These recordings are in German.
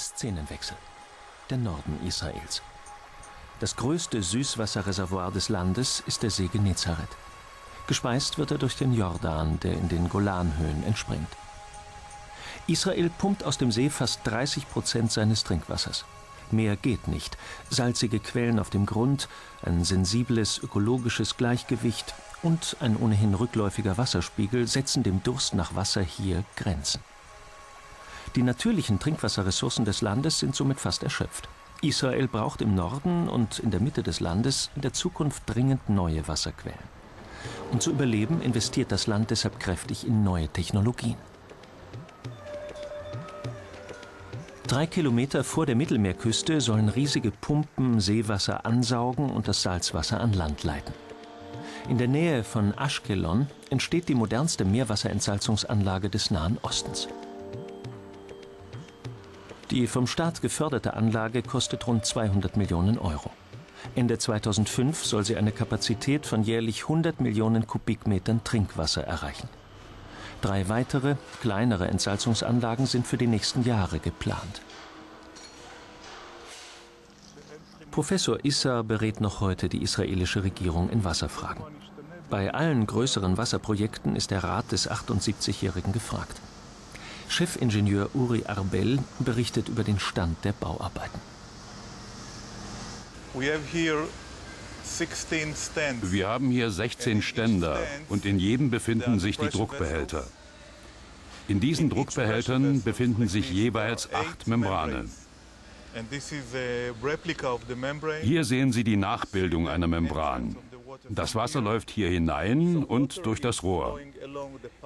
Szenenwechsel. Der Norden Israels. Das größte Süßwasserreservoir des Landes ist der See Genezareth. Gespeist wird er durch den Jordan, der in den Golanhöhen entspringt. Israel pumpt aus dem See fast 30 Prozent seines Trinkwassers. Mehr geht nicht. Salzige Quellen auf dem Grund, ein sensibles ökologisches Gleichgewicht und ein ohnehin rückläufiger Wasserspiegel setzen dem Durst nach Wasser hier Grenzen. Die natürlichen Trinkwasserressourcen des Landes sind somit fast erschöpft. Israel braucht im Norden und in der Mitte des Landes in der Zukunft dringend neue Wasserquellen. Um zu überleben, investiert das Land deshalb kräftig in neue Technologien. Drei Kilometer vor der Mittelmeerküste sollen riesige Pumpen Seewasser ansaugen und das Salzwasser an Land leiten. In der Nähe von Ashkelon entsteht die modernste Meerwasserentsalzungsanlage des Nahen Ostens. Die vom Staat geförderte Anlage kostet rund 200 Millionen Euro. Ende 2005 soll sie eine Kapazität von jährlich 100 Millionen Kubikmetern Trinkwasser erreichen. Drei weitere, kleinere Entsalzungsanlagen sind für die nächsten Jahre geplant. Professor Issa berät noch heute die israelische Regierung in Wasserfragen. Bei allen größeren Wasserprojekten ist der Rat des 78-Jährigen gefragt. Chefingenieur Uri Arbel berichtet über den Stand der Bauarbeiten. Wir haben hier 16 Ständer und in jedem befinden sich die Druckbehälter. In diesen Druckbehältern befinden sich jeweils acht Membranen. Hier sehen Sie die Nachbildung einer Membran. Das Wasser läuft hier hinein und durch das Rohr.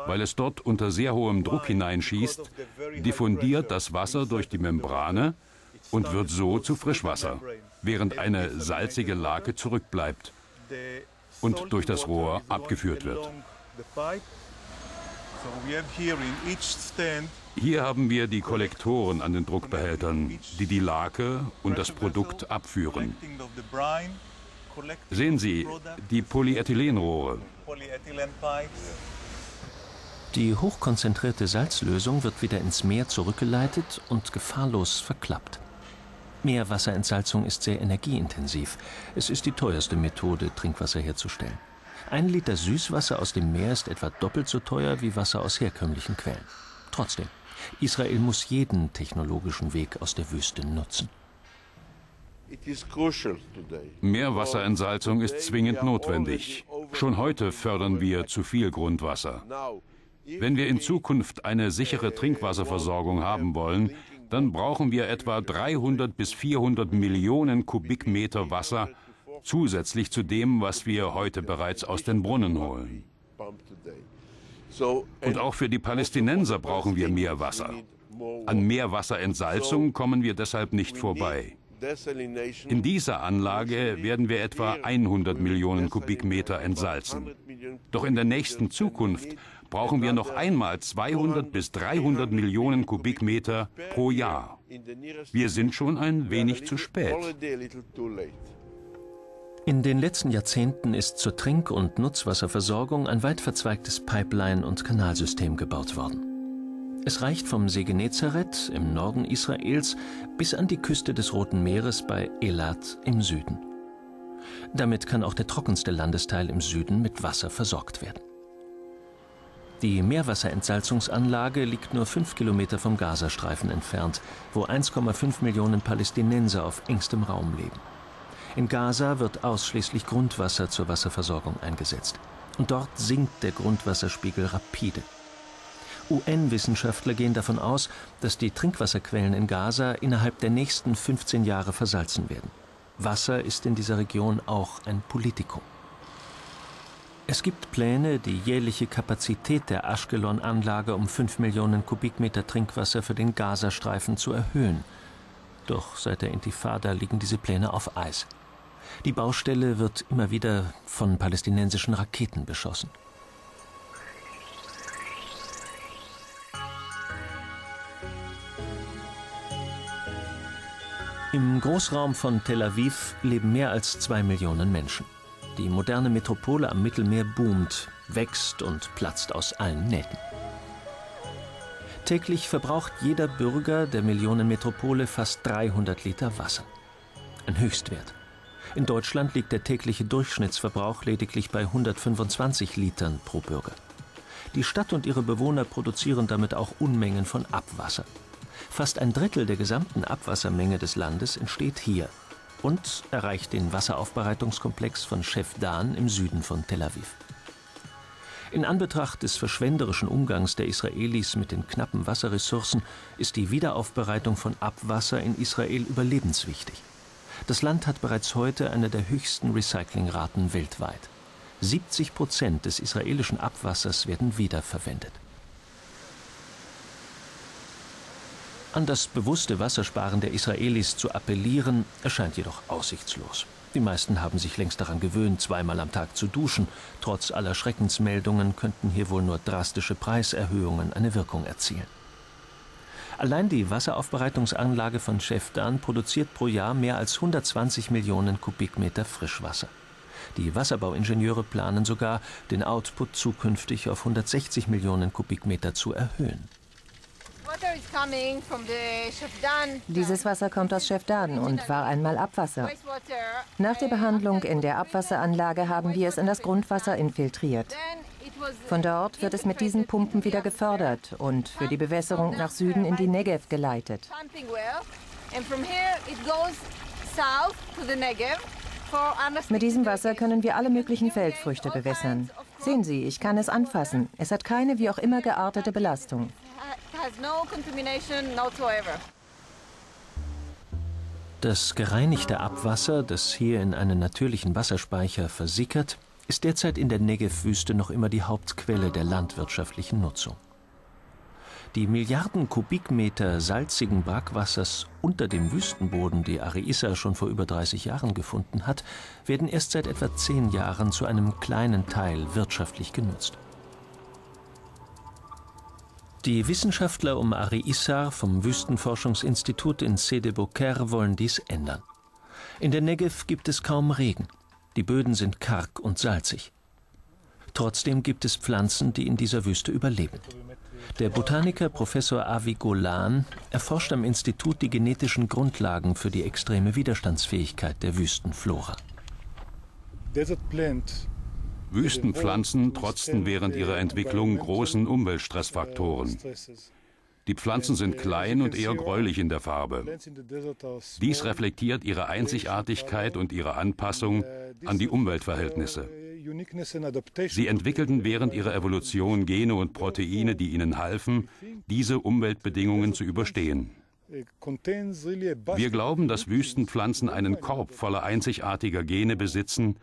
Weil es dort unter sehr hohem Druck hineinschießt, diffundiert das Wasser durch die Membrane und wird so zu Frischwasser während eine salzige Lake zurückbleibt und durch das Rohr abgeführt wird. Hier haben wir die Kollektoren an den Druckbehältern, die die Lake und das Produkt abführen. Sehen Sie, die Polyethylenrohre. Die hochkonzentrierte Salzlösung wird wieder ins Meer zurückgeleitet und gefahrlos verklappt. Meerwasserentsalzung ist sehr energieintensiv. Es ist die teuerste Methode, Trinkwasser herzustellen. Ein Liter Süßwasser aus dem Meer ist etwa doppelt so teuer wie Wasser aus herkömmlichen Quellen. Trotzdem, Israel muss jeden technologischen Weg aus der Wüste nutzen. Meerwasserentsalzung ist zwingend notwendig. Schon heute fördern wir zu viel Grundwasser. Wenn wir in Zukunft eine sichere Trinkwasserversorgung haben wollen, dann brauchen wir etwa 300 bis 400 Millionen Kubikmeter Wasser zusätzlich zu dem, was wir heute bereits aus den Brunnen holen. Und auch für die Palästinenser brauchen wir mehr Wasser. An Meerwasserentsalzung kommen wir deshalb nicht vorbei. In dieser Anlage werden wir etwa 100 Millionen Kubikmeter entsalzen. Doch in der nächsten Zukunft brauchen wir noch einmal 200 bis 300 Millionen Kubikmeter pro Jahr. Wir sind schon ein wenig zu spät. In den letzten Jahrzehnten ist zur Trink- und Nutzwasserversorgung ein weit verzweigtes Pipeline- und Kanalsystem gebaut worden. Es reicht vom See Genezareth im Norden Israels bis an die Küste des Roten Meeres bei Elat im Süden. Damit kann auch der trockenste Landesteil im Süden mit Wasser versorgt werden. Die Meerwasserentsalzungsanlage liegt nur fünf Kilometer vom Gazastreifen entfernt, wo 1,5 Millionen Palästinenser auf engstem Raum leben. In Gaza wird ausschließlich Grundwasser zur Wasserversorgung eingesetzt. Und dort sinkt der Grundwasserspiegel rapide. UN-Wissenschaftler gehen davon aus, dass die Trinkwasserquellen in Gaza innerhalb der nächsten 15 Jahre versalzen werden. Wasser ist in dieser Region auch ein Politikum. Es gibt Pläne, die jährliche Kapazität der Ashkelon-Anlage um 5 Millionen Kubikmeter Trinkwasser für den Gazastreifen zu erhöhen. Doch seit der Intifada liegen diese Pläne auf Eis. Die Baustelle wird immer wieder von palästinensischen Raketen beschossen. Im Großraum von Tel Aviv leben mehr als zwei Millionen Menschen. Die moderne Metropole am Mittelmeer boomt, wächst und platzt aus allen Nähten. Täglich verbraucht jeder Bürger der Millionenmetropole fast 300 Liter Wasser. Ein Höchstwert. In Deutschland liegt der tägliche Durchschnittsverbrauch lediglich bei 125 Litern pro Bürger. Die Stadt und ihre Bewohner produzieren damit auch Unmengen von Abwasser. Fast ein Drittel der gesamten Abwassermenge des Landes entsteht hier und erreicht den Wasseraufbereitungskomplex von Chef Dan im Süden von Tel Aviv. In Anbetracht des verschwenderischen Umgangs der Israelis mit den knappen Wasserressourcen ist die Wiederaufbereitung von Abwasser in Israel überlebenswichtig. Das Land hat bereits heute eine der höchsten Recyclingraten weltweit. 70 Prozent des israelischen Abwassers werden wiederverwendet. An das bewusste Wassersparen der Israelis zu appellieren, erscheint jedoch aussichtslos. Die meisten haben sich längst daran gewöhnt, zweimal am Tag zu duschen. Trotz aller Schreckensmeldungen könnten hier wohl nur drastische Preiserhöhungen eine Wirkung erzielen. Allein die Wasseraufbereitungsanlage von Chefdan produziert pro Jahr mehr als 120 Millionen Kubikmeter Frischwasser. Die Wasserbauingenieure planen sogar, den Output zukünftig auf 160 Millionen Kubikmeter zu erhöhen. Dieses Wasser kommt aus Chefdan und war einmal Abwasser. Nach der Behandlung in der Abwasseranlage haben wir es in das Grundwasser infiltriert. Von dort wird es mit diesen Pumpen wieder gefördert und für die Bewässerung nach Süden in die Negev geleitet. Mit diesem Wasser können wir alle möglichen Feldfrüchte bewässern. Sehen Sie, ich kann es anfassen. Es hat keine wie auch immer geartete Belastung has no contamination whatsoever. Das gereinigte Abwasser, das hier in einen natürlichen Wasserspeicher versickert, ist derzeit in der Negev-Wüste noch immer die Hauptquelle der landwirtschaftlichen Nutzung. Die Milliarden Kubikmeter salzigen Brackwassers unter dem Wüstenboden, die Areissa schon vor über 30 Jahren gefunden hat, werden erst seit etwa zehn Jahren zu einem kleinen Teil wirtschaftlich genutzt. Die Wissenschaftler um Ari Issar vom Wüstenforschungsinstitut in Sede Boker wollen dies ändern. In der Negev gibt es kaum Regen. Die Böden sind karg und salzig. Trotzdem gibt es Pflanzen, die in dieser Wüste überleben. Der Botaniker Professor Avi Golan erforscht am Institut die genetischen Grundlagen für die extreme Widerstandsfähigkeit der Wüstenflora. Wüstenpflanzen trotzten während ihrer Entwicklung großen Umweltstressfaktoren. Die Pflanzen sind klein und eher gräulich in der Farbe. Dies reflektiert ihre Einzigartigkeit und ihre Anpassung an die Umweltverhältnisse. Sie entwickelten während ihrer Evolution Gene und Proteine, die ihnen halfen, diese Umweltbedingungen zu überstehen. Wir glauben, dass Wüstenpflanzen einen Korb voller einzigartiger Gene besitzen,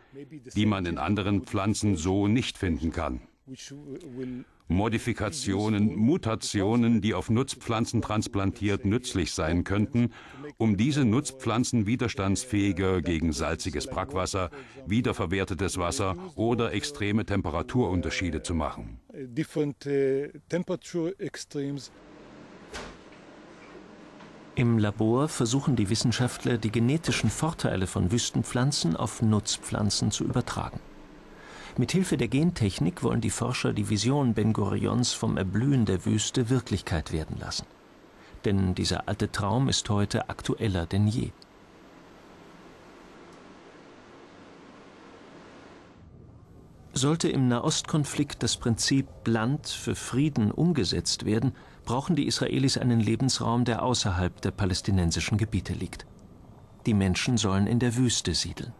die man in anderen Pflanzen so nicht finden kann. Modifikationen, Mutationen, die auf Nutzpflanzen transplantiert nützlich sein könnten, um diese Nutzpflanzen widerstandsfähiger gegen salziges Brackwasser, wiederverwertetes Wasser oder extreme Temperaturunterschiede zu machen. Im Labor versuchen die Wissenschaftler, die genetischen Vorteile von Wüstenpflanzen auf Nutzpflanzen zu übertragen. Mithilfe der Gentechnik wollen die Forscher die Vision Ben Gurions vom Erblühen der Wüste Wirklichkeit werden lassen. Denn dieser alte Traum ist heute aktueller denn je. Sollte im Nahostkonflikt das Prinzip Land für Frieden umgesetzt werden, brauchen die Israelis einen Lebensraum, der außerhalb der palästinensischen Gebiete liegt. Die Menschen sollen in der Wüste siedeln.